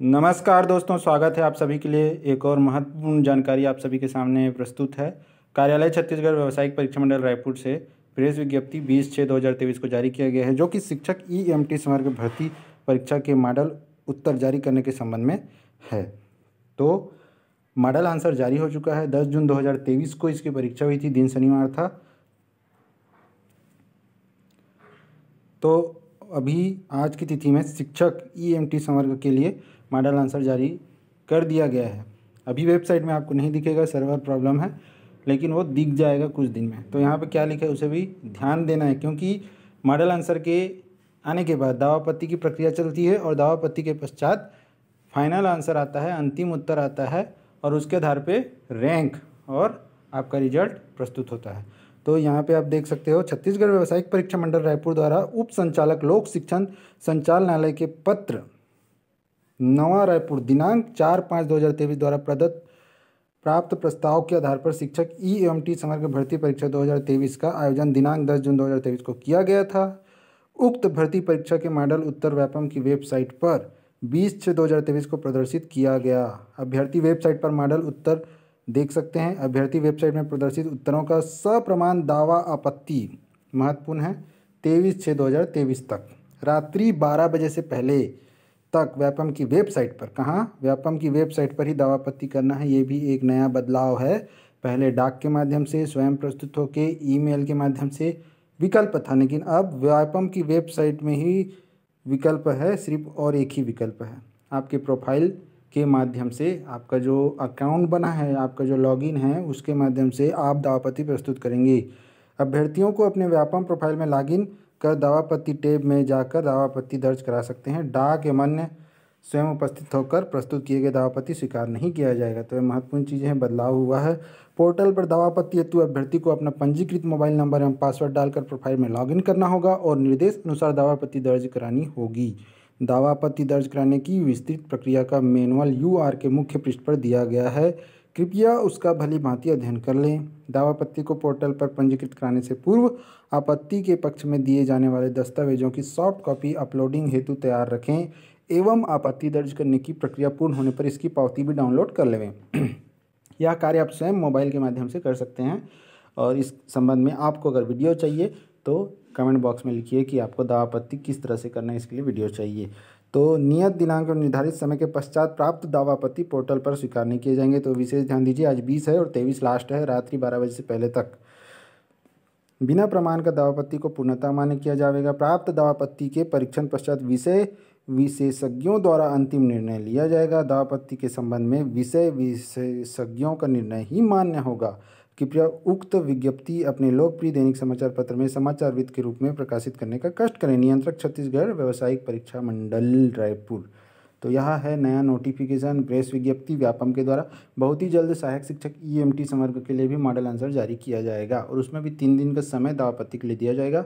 नमस्कार दोस्तों, स्वागत है आप सभी के लिए। एक और महत्वपूर्ण जानकारी आप सभी के सामने प्रस्तुत है। कार्यालय छत्तीसगढ़ व्यावसायिक परीक्षा मंडल रायपुर से प्रेस विज्ञप्ति बीस छः दो हज़ार तेईस को जारी किया गया है, जो कि शिक्षक ई एम टी समग्र भर्ती परीक्षा के मॉडल उत्तर जारी करने के संबंध में है। तो मॉडल आंसर जारी हो चुका है। दस जून दो हज़ार तेईस को इसकी परीक्षा हुई थी, दिन शनिवार था। तो अभी आज की तिथि में शिक्षक ई एम टी संवर्ग के लिए मॉडल आंसर जारी कर दिया गया है। अभी वेबसाइट में आपको नहीं दिखेगा सर्वर प्रॉब्लम है, लेकिन वो दिख जाएगा कुछ दिन में। तो यहाँ पे क्या लिखा है, उसे भी ध्यान देना है, क्योंकि मॉडल आंसर के आने के बाद दावापत्ति की प्रक्रिया चलती है और दावापत्ति के पश्चात फाइनल आंसर आता है, अंतिम उत्तर आता है और उसके आधार पर रैंक और आपका रिज़ल्ट प्रस्तुत होता है। तो यहाँ पे आप देख सकते हो, छत्तीसगढ़ व्यावसायिक परीक्षा मंडल रायपुर द्वारा उप संचालक लोक शिक्षण संचालनालय के पत्र, नवा रायपुर दिनांक चार पाँच दो हज़ार तेईस द्वारा प्रदत्त, प्राप्त प्रस्ताव के आधार पर शिक्षक ई एम टी समग्र भर्ती परीक्षा 2023 का आयोजन दिनांक 10 जून 2023 को किया गया था। उक्त भर्ती परीक्षा के मॉडल उत्तर व्यापम की वेबसाइट पर 20 छः 2023 को प्रदर्शित किया गया। अभ्यर्थी वेबसाइट पर मॉडल उत्तर देख सकते हैं। अभ्यर्थी वेबसाइट में प्रदर्शित उत्तरों का सप्रमाण दावा आपत्ति महत्वपूर्ण है। तेईस छः दो हज़ार तेईस तक। रात्रि बारह बजे से पहले तक व्यापम की वेबसाइट पर। कहाँ? व्यापम की वेबसाइट पर ही दावापत्ति करना है। ये भी एक नया बदलाव है। पहले डाक के माध्यम से, स्वयं प्रस्तुत होकर ईमेल के माध्यम से विकल्प था, लेकिन अब व्यापम की वेबसाइट में ही विकल्प है। सिर्फ़ और एक ही विकल्प है। आपके प्रोफ़ाइल के माध्यम से आपका जो अकाउंट बना है, आपका जो लॉगिन है, उसके माध्यम से आप दावापत्ति प्रस्तुत करेंगे। अभ्यर्थियों को अपने व्यापम प्रोफ़ाइल में लॉगिन कर दावापत्ति टेब में जाकर दावापत्ति दर्ज करा सकते हैं। डाक या मान्य स्वयं उपस्थित होकर प्रस्तुत किए गए दावापत्ति स्वीकार नहीं किया जाएगा। तो यह महत्वपूर्ण चीज़ें हैं, बदलाव हुआ है। पोर्टल पर दावापत्ति हेतु अभ्यर्थी को अपना पंजीकृत मोबाइल नंबर एवं पासवर्ड डालकर प्रोफ़ाइल में लॉगिन करना होगा और निर्देश अनुसार दावापत्ति दर्ज करानी होगी। दावापत्ति दर्ज कराने की विस्तृत प्रक्रिया का मैनुअल यू आर के मुख्य पृष्ठ पर दिया गया है। कृपया उसका भली भांति अध्ययन कर लें। दावापत्ति को पोर्टल पर पंजीकृत कराने से पूर्व आपत्ति के पक्ष में दिए जाने वाले दस्तावेजों की सॉफ्ट कॉपी अपलोडिंग हेतु तैयार रखें एवं आपत्ति दर्ज करने की प्रक्रिया पूर्ण होने पर इसकी पावती भी डाउनलोड कर लें यह कार्य आप स्वयं मोबाइल के माध्यम से कर सकते हैं और इस संबंध में आपको अगर वीडियो चाहिए तो कमेंट बॉक्स में लिखिए कि आपको दावापत्ति किस तरह से करना है, इसके लिए वीडियो चाहिए। तो नियत दिनांक और निर्धारित समय के पश्चात प्राप्त दावापत्ति पोर्टल पर स्वीकार नहीं किए जाएँगे। तो विशेष ध्यान दीजिए, आज बीस है और तेईस लास्ट है, रात्रि बारह बजे से पहले तक। बिना प्रमाण का दावापत्ति को पूर्णता मान्य किया जाएगा। प्राप्त दावापत्ति के परीक्षण पश्चात विषय विशेषज्ञों द्वारा अंतिम निर्णय लिया जाएगा। दावापत्ति के संबंध में विषय विशेषज्ञों का निर्णय ही मान्य होगा। कृपया उक्त विज्ञप्ति अपने लोकप्रिय दैनिक समाचार पत्र में समाचार वित्त के रूप में प्रकाशित करने का कष्ट करें। नियंत्रक छत्तीसगढ़ व्यावसायिक परीक्षा मंडल, रायपुर। तो यह है नया नोटिफिकेशन प्रेस विज्ञप्ति व्यापम के द्वारा। बहुत ही जल्द सहायक शिक्षक ईएमटी समर्ग के लिए भी मॉडल आंसर जारी किया जाएगा और उसमें भी तीन दिन का समय दावापत्ति के लिए दिया जाएगा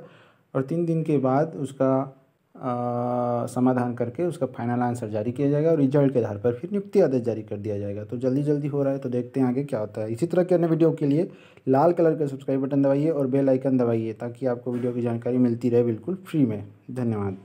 और तीन दिन के बाद उसका समाधान करके उसका फाइनल आंसर जारी किया जाएगा और रिज़ल्ट के आधार पर फिर नियुक्ति आदेश जारी कर दिया जाएगा। तो जल्दी जल्दी हो रहा है तो देखते हैं आगे क्या होता है। इसी तरह के अन्य वीडियो के लिए लाल कलर का सब्सक्राइब बटन दबाइए और बेल आइकन दबाइए ताकि आपको वीडियो की जानकारी मिलती रहे बिल्कुल फ्री में। धन्यवाद।